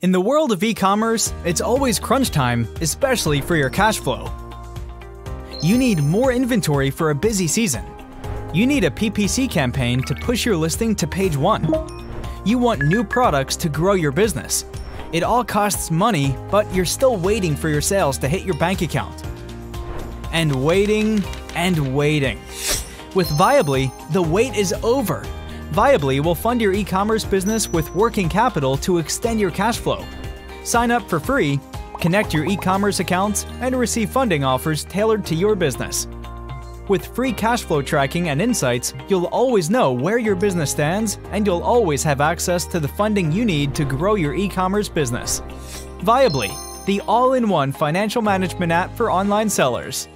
In the world of e commerce, it's always crunch time, especially for your cash flow. You need more inventory for a busy season. You need a PPC campaign to push your listing to page one. You want new products to grow your business. It all costs money, but you're still waiting for your sales to hit your bank account. And waiting and waiting. With Viably, the wait is over. Viably will fund your e commerce business with working capital to extend your cash flow. Sign up for free, connect your e commerce accounts, and receive funding offers tailored to your business. With free cash flow tracking and insights, you'll always know where your business stands, and you'll always have access to the funding you need to grow your e commerce business. Viably, the all in one financial management app for online sellers.